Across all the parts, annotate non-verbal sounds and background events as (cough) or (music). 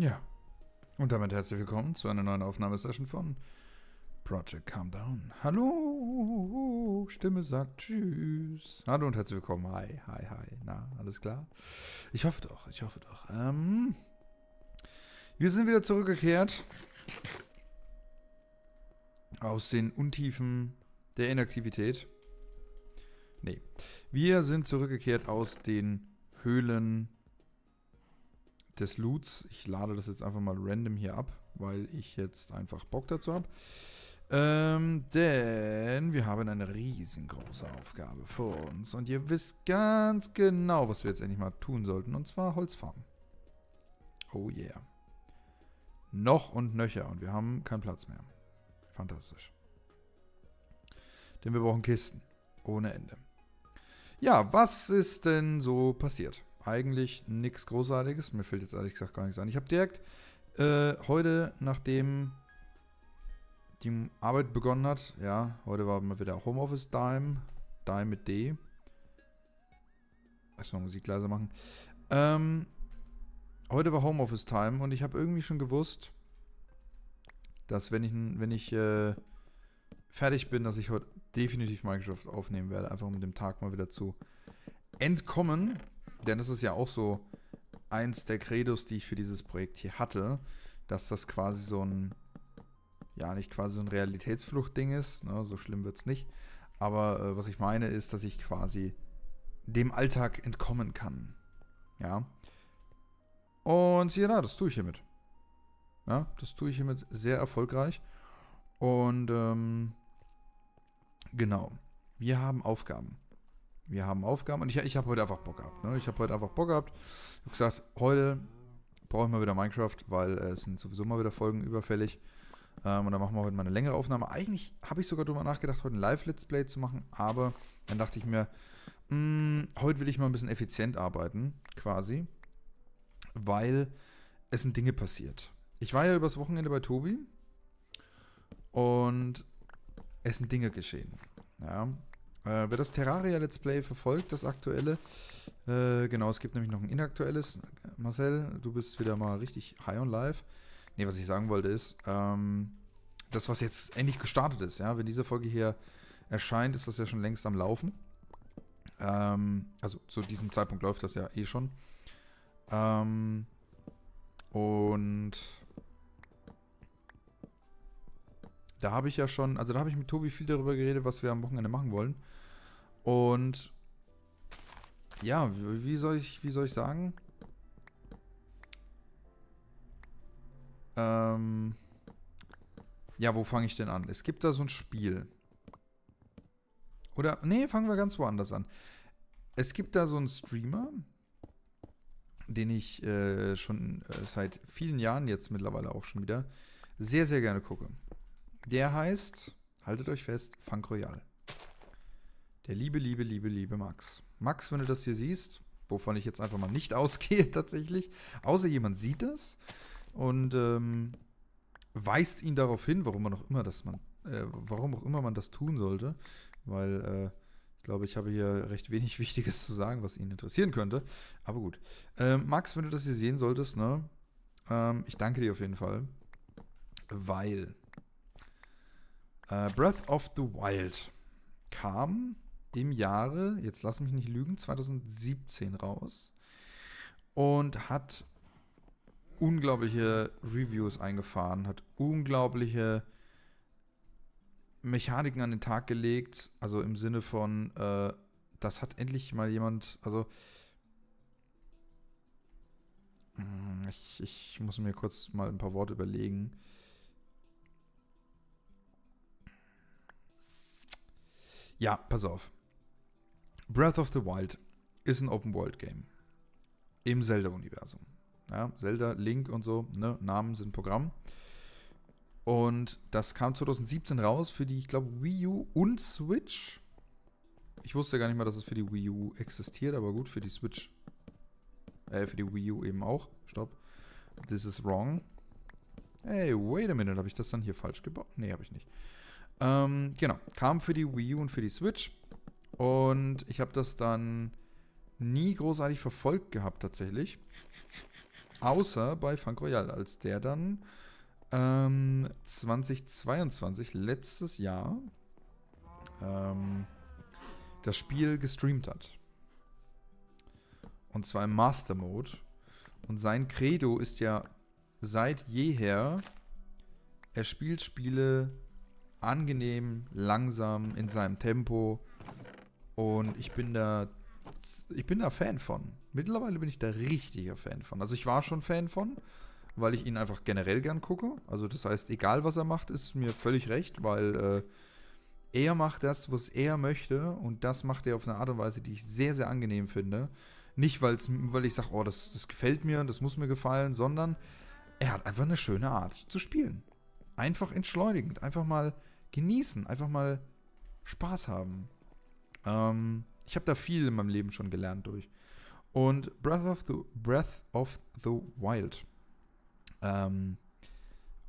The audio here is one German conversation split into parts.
Ja. Und damit herzlich willkommen zu einer neuen Aufnahmesession von Project Calm Down. Hallo, Stimme sagt Tschüss. Hallo und herzlich willkommen. Hi, hi, hi. Na, alles klar? Ich hoffe doch, ich hoffe doch. Ähm, wir sind wieder zurückgekehrt aus den Untiefen der Inaktivität. Nee, wir sind zurückgekehrt aus den Höhlen des Loots. Ich lade das jetzt einfach mal random hier ab, weil ich jetzt einfach Bock dazu habe. Ähm, denn wir haben eine riesengroße Aufgabe vor uns. Und ihr wisst ganz genau, was wir jetzt endlich mal tun sollten. Und zwar Holzfarmen. Oh yeah. Noch und nöcher. Und wir haben keinen Platz mehr. Fantastisch. Denn wir brauchen Kisten. Ohne Ende. Ja, was ist denn so passiert? Eigentlich nichts Großartiges. Mir fällt jetzt ehrlich gesagt gar nichts an. Ich habe direkt äh, heute, nachdem die Arbeit begonnen hat, ja, heute war mal wieder Homeoffice Dime, Dime mit D. Erstmal Musik leiser machen. Ähm, heute war Homeoffice Time und ich habe irgendwie schon gewusst, dass wenn ich, wenn ich äh, fertig bin, dass ich heute definitiv Minecraft aufnehmen werde, einfach um dem Tag mal wieder zu entkommen. Denn das ist ja auch so eins der Credos, die ich für dieses Projekt hier hatte, dass das quasi so ein, ja, nicht quasi so ein Realitätsflucht-Ding ist, ne, so schlimm wird es nicht. Aber äh, was ich meine ist, dass ich quasi dem Alltag entkommen kann. Ja. Und siehe da, das tue ich hiermit. Ja, das tue ich hiermit sehr erfolgreich. Und ähm, genau, wir haben Aufgaben. Wir haben Aufgaben und ich, ich habe heute einfach Bock gehabt. Ne? Ich habe heute einfach Bock gehabt. Ich habe gesagt, heute brauche ich mal wieder Minecraft, weil äh, es sind sowieso mal wieder Folgen überfällig. Ähm, und dann machen wir heute mal eine längere Aufnahme. Eigentlich habe ich sogar darüber nachgedacht, heute ein Live-Let's Play zu machen, aber dann dachte ich mir, mh, hm, heute will ich mal ein bisschen effizient arbeiten, quasi, weil es sind Dinge passiert. Ich war ja übers Wochenende bei Tobi und es sind Dinge geschehen. Ja, äh, wer das Terraria Let's Play verfolgt, das aktuelle, äh, genau, es gibt nämlich noch ein inaktuelles. Marcel, du bist wieder mal richtig high on live. Ne, was ich sagen wollte ist, ähm, das, was jetzt endlich gestartet ist, ja, wenn diese Folge hier erscheint, ist das ja schon längst am Laufen. Ähm, also zu diesem Zeitpunkt läuft das ja eh schon. Ähm, und da habe ich ja schon, also da habe ich mit Tobi viel darüber geredet, was wir am Wochenende machen wollen. Und ja, wie soll ich, wie soll ich sagen? Ähm, ja, wo fange ich denn an? Es gibt da so ein Spiel. Oder, nee, fangen wir ganz woanders an. Es gibt da so einen Streamer, den ich äh, schon äh, seit vielen Jahren jetzt mittlerweile auch schon wieder sehr, sehr gerne gucke. Der heißt, haltet euch fest, Funk Royal. Der liebe, liebe, liebe, liebe Max. Max, wenn du das hier siehst, wovon ich jetzt einfach mal nicht (laughs) ausgehe tatsächlich, außer jemand sieht das und ähm, weist ihn darauf hin, warum man auch immer das man, äh, warum auch immer man das tun sollte, weil äh, ich glaube, ich habe hier recht wenig (laughs) Wichtiges zu sagen, was ihn interessieren könnte. Aber gut. Ähm, Max, wenn du das hier sehen solltest, ne? Ähm, ich danke dir auf jeden Fall. Weil äh, Breath of the Wild kam im Jahre, jetzt lass mich nicht lügen, 2017 raus und hat unglaubliche Reviews eingefahren, hat unglaubliche Mechaniken an den Tag gelegt, also im Sinne von, äh, das hat endlich mal jemand, also hm, ich, ich muss mir kurz mal ein paar Worte überlegen. Ja, pass auf. Breath of the Wild ist ein Open-World-Game. Im Zelda-Universum. Ja, Zelda, Link und so, ne, Namen sind Programm. Und das kam 2017 raus für die, ich glaube, Wii U und Switch. Ich wusste gar nicht mal, dass es für die Wii U existiert, aber gut, für die Switch. Äh, für die Wii U eben auch. Stopp. This is wrong. Hey, wait a minute, habe ich das dann hier falsch gebaut? Nee, habe ich nicht. Ähm, genau, kam für die Wii U und für die Switch. Und ich habe das dann nie großartig verfolgt gehabt tatsächlich. Außer bei Funk Royal, als der dann ähm, 2022, letztes Jahr, ähm, das Spiel gestreamt hat. Und zwar im Master Mode. Und sein Credo ist ja seit jeher, er spielt Spiele angenehm, langsam, in seinem Tempo. Und ich bin da, ich bin da Fan von. Mittlerweile bin ich da richtiger Fan von. Also ich war schon Fan von, weil ich ihn einfach generell gern gucke. Also das heißt, egal was er macht, ist mir völlig recht, weil äh, er macht das, was er möchte und das macht er auf eine Art und Weise, die ich sehr, sehr angenehm finde. Nicht, weil's, weil ich sage, oh, das, das gefällt mir, das muss mir gefallen, sondern er hat einfach eine schöne Art zu spielen. Einfach entschleunigend, einfach mal genießen, einfach mal Spaß haben. Ähm, ich habe da viel in meinem Leben schon gelernt durch. Und Breath of the, Breath of the Wild. Ähm,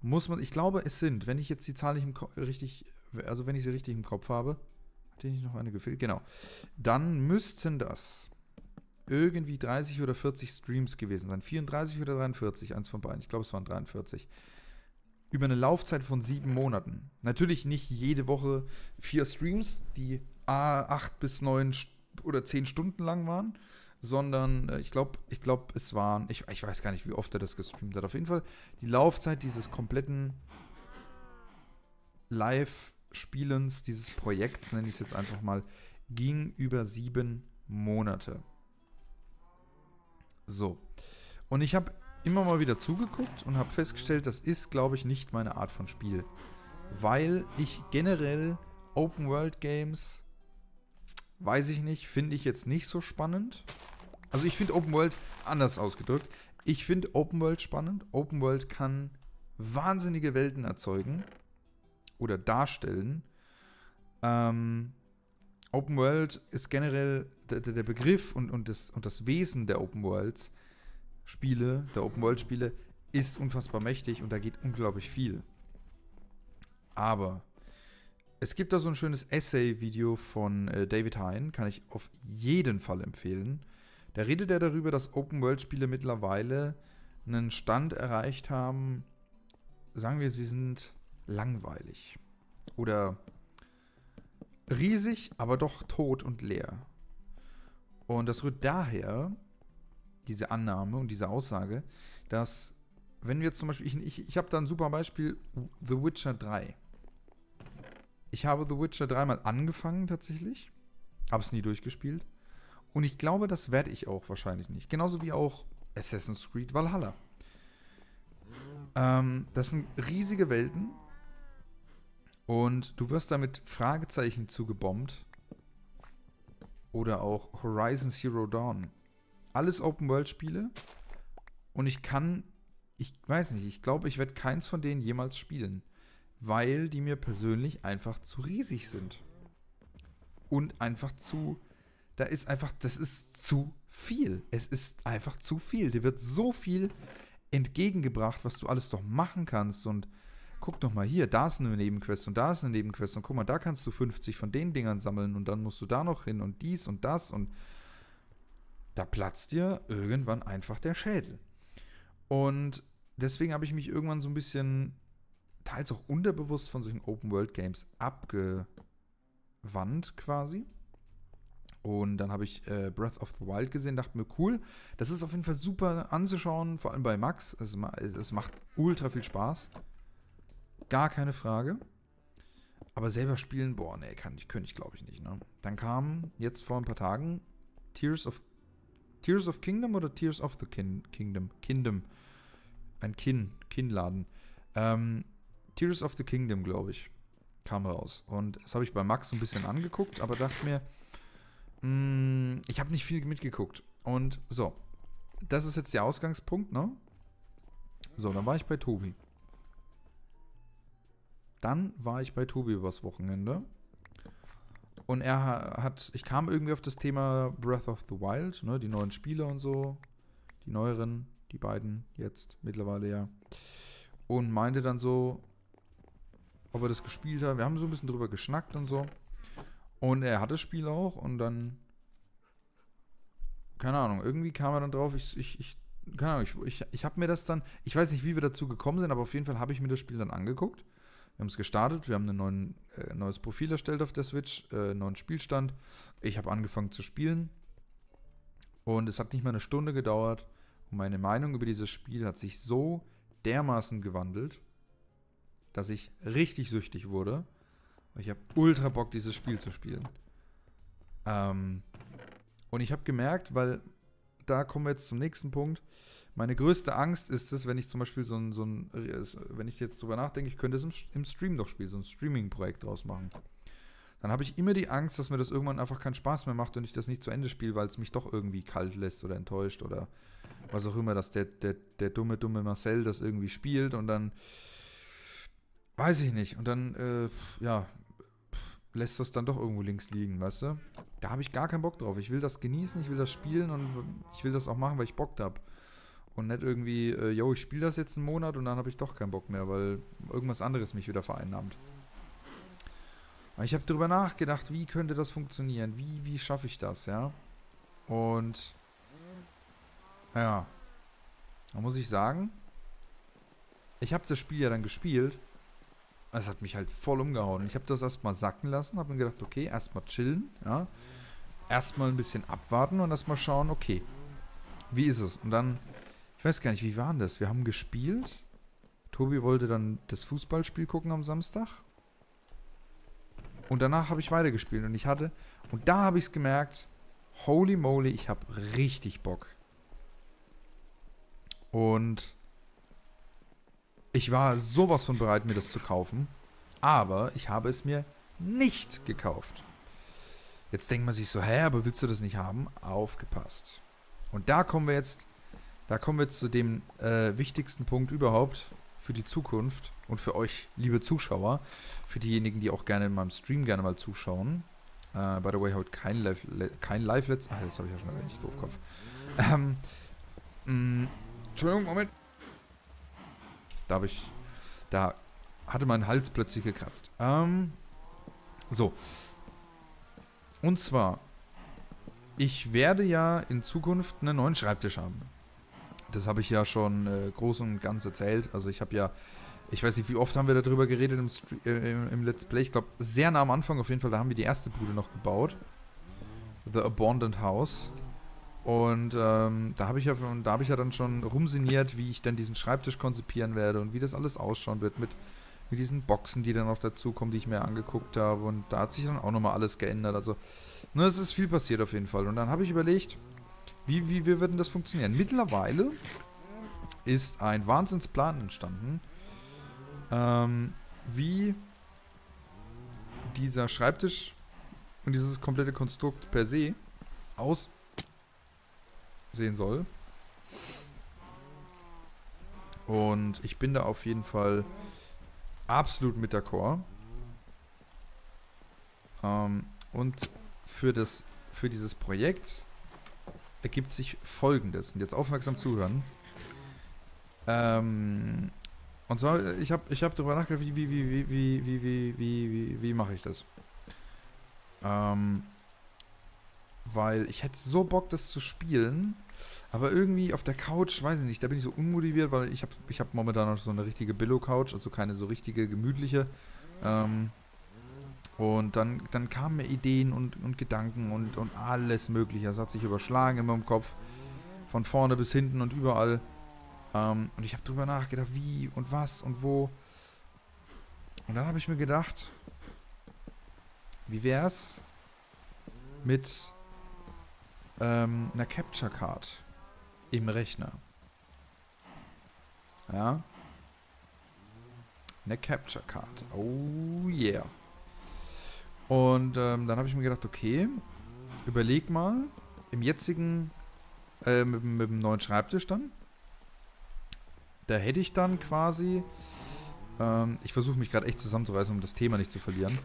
muss man, ich glaube, es sind, wenn ich jetzt die Zahl nicht im richtig, also wenn ich sie richtig im Kopf habe, hat hier nicht noch eine gefehlt? Genau. Dann müssten das irgendwie 30 oder 40 Streams gewesen sein. 34 oder 43, eins von beiden. Ich glaube, es waren 43 über eine Laufzeit von sieben Monaten. Natürlich nicht jede Woche vier Streams, die acht bis neun oder zehn Stunden lang waren, sondern äh, ich glaube, ich glaube, es waren, ich, ich weiß gar nicht, wie oft er das gestreamt hat. Auf jeden Fall die Laufzeit dieses kompletten Live-Spielens, dieses Projekts, nenne ich es jetzt einfach mal, ging über sieben Monate. So. Und ich habe immer mal wieder zugeguckt und habe festgestellt, das ist, glaube ich, nicht meine Art von Spiel. Weil ich generell Open World Games, weiß ich nicht, finde ich jetzt nicht so spannend. Also ich finde Open World anders ausgedrückt. Ich finde Open World spannend. Open World kann wahnsinnige Welten erzeugen oder darstellen. Ähm, Open World ist generell der, der Begriff und, und, das, und das Wesen der Open Worlds Spiele, der Open-World-Spiele, ist unfassbar mächtig und da geht unglaublich viel. Aber es gibt da so ein schönes Essay-Video von äh, David Hein, kann ich auf jeden Fall empfehlen. Da redet er darüber, dass Open-World-Spiele mittlerweile einen Stand erreicht haben, sagen wir, sie sind langweilig. Oder riesig, aber doch tot und leer. Und das rührt daher, diese Annahme und diese Aussage, dass wenn wir jetzt zum Beispiel, ich, ich, ich habe da ein super Beispiel, The Witcher 3. Ich habe The Witcher 3 mal angefangen tatsächlich, habe es nie durchgespielt und ich glaube, das werde ich auch wahrscheinlich nicht. Genauso wie auch Assassin's Creed Valhalla. Ähm, das sind riesige Welten und du wirst damit Fragezeichen zugebombt. Oder auch Horizon Zero Dawn alles Open-World-Spiele und ich kann, ich weiß nicht, ich glaube, ich werde keins von denen jemals spielen, weil die mir persönlich einfach zu riesig sind. Und einfach zu, da ist einfach, das ist zu viel. Es ist einfach zu viel. Dir wird so viel entgegengebracht, was du alles doch machen kannst und guck doch mal hier, da ist eine Nebenquest und da ist eine Nebenquest und guck mal, da kannst du 50 von den Dingern sammeln und dann musst du da noch hin und dies und das und da platzt dir irgendwann einfach der Schädel. Und deswegen habe ich mich irgendwann so ein bisschen, teils auch unterbewusst von solchen Open-World-Games abgewandt quasi. Und dann habe ich äh, Breath of the Wild gesehen, dachte mir, cool, das ist auf jeden Fall super anzuschauen, vor allem bei Max. Es, es macht ultra viel Spaß. Gar keine Frage. Aber selber spielen, boah, nee, kann ich, könnte ich glaube ich nicht. Ne? Dann kam jetzt vor ein paar Tagen Tears of Tears of Kingdom oder Tears of the Kin Kingdom? Kingdom. Ein Kin, Kinnladen. Ähm, Tears of the Kingdom, glaube ich, kam raus. Und das habe ich bei Max so ein bisschen angeguckt, aber dachte mir, mh, mm, ich habe nicht viel mitgeguckt. Und so, das ist jetzt der Ausgangspunkt, ne? So, dann war ich bei Tobi. Dann war ich bei Tobi übers Wochenende. Und er hat, ich kam irgendwie auf das Thema Breath of the Wild, ne, die neuen Spiele und so, die neueren, die beiden jetzt mittlerweile ja. Und meinte dann so, ob er das gespielt hat. Wir haben so ein bisschen drüber geschnackt und so. Und er hat das Spiel auch und dann, keine Ahnung, irgendwie kam er dann drauf, ich, ich, ich keine Ahnung, ich, ich, ich habe mir das dann, ich weiß nicht, wie wir dazu gekommen sind, aber auf jeden Fall habe ich mir das Spiel dann angeguckt. Wir haben es gestartet, wir haben ein neuen, äh, neues Profil erstellt auf der Switch, äh, neuen Spielstand. Ich habe angefangen zu spielen und es hat nicht mal eine Stunde gedauert und meine Meinung über dieses Spiel hat sich so dermaßen gewandelt, dass ich richtig süchtig wurde. Ich habe ultra Bock, dieses Spiel zu spielen. Ähm, und ich habe gemerkt, weil da kommen wir jetzt zum nächsten Punkt. Meine größte Angst ist es, wenn ich zum Beispiel so ein, so ein wenn ich jetzt drüber nachdenke, ich könnte es im, im Stream doch spielen, so ein Streaming-Projekt draus machen. Dann habe ich immer die Angst, dass mir das irgendwann einfach keinen Spaß mehr macht und ich das nicht zu Ende spiele, weil es mich doch irgendwie kalt lässt oder enttäuscht oder was auch immer, dass der, der, der dumme, dumme Marcel das irgendwie spielt und dann weiß ich nicht. Und dann, äh, ja, lässt das dann doch irgendwo links liegen, weißt du? Da habe ich gar keinen Bock drauf. Ich will das genießen, ich will das spielen und ich will das auch machen, weil ich Bock habe. Und nicht irgendwie, äh, yo, ich spiele das jetzt einen Monat und dann habe ich doch keinen Bock mehr, weil irgendwas anderes mich wieder vereinnahmt. Aber ich habe darüber nachgedacht, wie könnte das funktionieren? Wie, wie schaffe ich das, ja? Und ja, da muss ich sagen, ich habe das Spiel ja dann gespielt es hat mich halt voll umgehauen. Ich habe das erstmal sacken lassen, habe mir gedacht, okay, erstmal chillen, ja. Erstmal ein bisschen abwarten und erstmal schauen, okay, wie ist es? Und dann, ich weiß gar nicht, wie war das? Wir haben gespielt. Tobi wollte dann das Fußballspiel gucken am Samstag. Und danach habe ich weitergespielt und ich hatte, und da habe ich es gemerkt, holy moly, ich habe richtig Bock. Und ich war sowas von bereit, mir das zu kaufen. Aber ich habe es mir nicht gekauft. Jetzt denkt man sich so, hä, aber willst du das nicht haben? Aufgepasst. Und da kommen wir jetzt, da kommen wir jetzt zu dem äh, wichtigsten Punkt überhaupt für die Zukunft und für euch, liebe Zuschauer, für diejenigen, die auch gerne in meinem Stream gerne mal zuschauen. Äh, by the way, heute kein Live, kein Live Let's, ach, das habe ich ja schon erwähnt, ich Doofkopf. Ähm, mh, mm, Entschuldigung, Moment. Da habe ich. Da hatte mein Hals plötzlich gekratzt. Ähm, so. Und zwar, ich werde ja in Zukunft einen neuen Schreibtisch haben. Das habe ich ja schon äh, groß und ganz erzählt. Also ich habe ja, ich weiß nicht, wie oft haben wir darüber geredet im, äh, im, Let's Play. Ich glaube, sehr nah am Anfang auf jeden Fall, da haben wir die erste Bude noch gebaut. The Abandoned House. Und ähm, da habe ich ja habe ich ja dann schon rumsiniert, wie ich dann diesen Schreibtisch konzipieren werde und wie das alles ausschauen wird mit, mit diesen Boxen, die dann noch dazukommen, die ich mir angeguckt habe. Und da hat sich dann auch nochmal alles geändert. Also, ne, es ist viel passiert auf jeden Fall. Und dann habe ich überlegt, wie, wie, wie wird denn das funktionieren? Mittlerweile ist ein Wahnsinnsplan entstanden, ähm, wie dieser Schreibtisch und dieses komplette Konstrukt per se aus sehen soll. Und ich bin da auf jeden Fall absolut mit d'accord. Ähm, und für, das, für dieses Projekt ergibt sich folgendes. Und jetzt aufmerksam zuhören. Ähm, und zwar, ich habe ich hab darüber nachgedacht, wie, wie, wie, wie, wie, wie, wie, wie, wie, wie mache ich das? Ähm, weil ich hätte so Bock, das zu spielen. Aber irgendwie auf der Couch, weiß ich nicht, da bin ich so unmotiviert, weil ich habe ich hab momentan noch so eine richtige Billo-Couch, also keine so richtige gemütliche. Ähm, und dann, dann kamen mir Ideen und, und Gedanken und, und alles Mögliche. Das hat sich überschlagen in meinem Kopf. Von vorne bis hinten und überall. Ähm, und ich habe drüber nachgedacht, wie und was und wo. Und dann habe ich mir gedacht, wie wär's mit ähm, einer Capture Card im Rechner. Ja. Eine Capture Card. Oh yeah. Und ähm, dann habe ich mir gedacht, okay, überleg mal, im jetzigen, äh, mit, mit dem neuen Schreibtisch dann, da hätte ich dann quasi, ähm, ich versuche mich gerade echt zusammenzureißen, um das Thema nicht zu verlieren.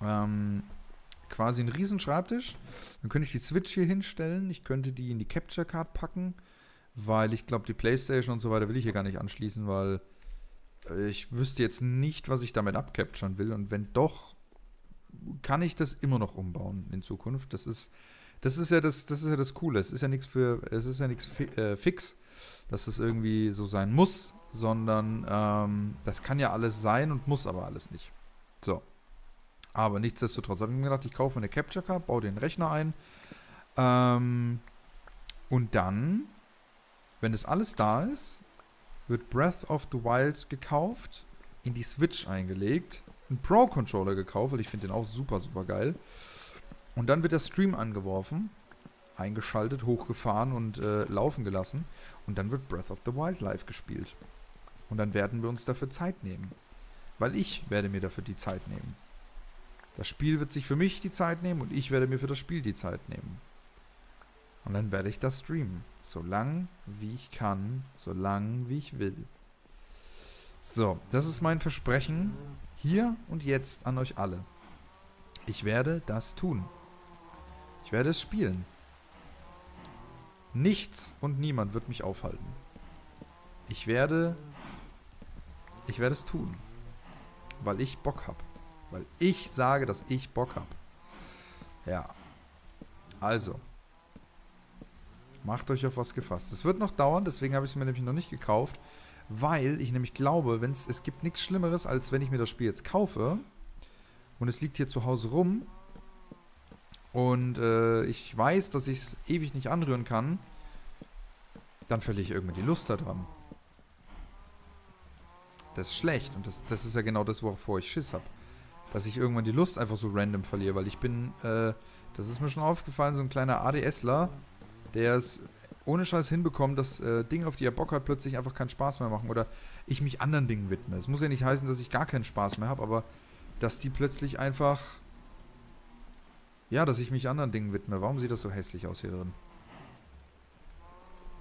Ähm, quasi einen riesen Schreibtisch. Dann könnte ich die Switch hier hinstellen. Ich könnte die in die Capture Card packen, weil ich glaube, die Playstation und so weiter will ich hier gar nicht anschließen, weil äh, ich wüsste jetzt nicht, was ich damit abcapturen will. Und wenn doch, kann ich das immer noch umbauen in Zukunft. Das ist, das ist ja das, das ist ja das Coole. Es ist ja nichts für, es ist ja nichts fi äh, fix, dass es irgendwie so sein muss, sondern ähm, das kann ja alles sein und muss aber alles nicht. So. Aber nichtsdestotrotz habe ich mir gedacht, ich kaufe eine Capture Card, baue den Rechner ein. Ähm, und dann, wenn das alles da ist, wird Breath of the Wild gekauft, in die Switch eingelegt, einen Pro-Controller gekauft, weil ich finde den auch super, super geil. Und dann wird der Stream angeworfen, eingeschaltet, hochgefahren und äh, laufen gelassen. Und dann wird Breath of the Wild live gespielt. Und dann werden wir uns dafür Zeit nehmen. Weil ich werde mir dafür die Zeit nehmen. Das Spiel wird sich für mich die Zeit nehmen und ich werde mir für das Spiel die Zeit nehmen. Und dann werde ich das streamen. So lang wie ich kann, so lang wie ich will. So, das ist mein Versprechen hier und jetzt an euch alle. Ich werde das tun. Ich werde es spielen. Nichts und niemand wird mich aufhalten. Ich werde... Ich werde es tun. Weil ich Bock habe. Weil ich sage, dass ich Bock habe. Ja. Also. Macht euch auf was gefasst. Es wird noch dauern, deswegen habe ich es mir nämlich noch nicht gekauft. Weil ich nämlich glaube, wenn's, es gibt nichts Schlimmeres, als wenn ich mir das Spiel jetzt kaufe. Und es liegt hier zu Hause rum. Und äh, ich weiß, dass ich es ewig nicht anrühren kann. Dann verliere ich irgendwann die Lust daran. Das ist schlecht. Und das, das ist ja genau das, wovor ich Schiss habe dass ich irgendwann die Lust einfach so random verliere, weil ich bin, äh, das ist mir schon aufgefallen, so ein kleiner ADSler, der es ohne Scheiß hinbekommt, dass äh, Dinge, auf die er Bock hat, plötzlich einfach keinen Spaß mehr machen oder ich mich anderen Dingen widme. Es muss ja nicht heißen, dass ich gar keinen Spaß mehr habe, aber dass die plötzlich einfach, ja, dass ich mich anderen Dingen widme. Warum sieht das so hässlich aus hier drin?